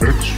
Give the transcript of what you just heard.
Extra.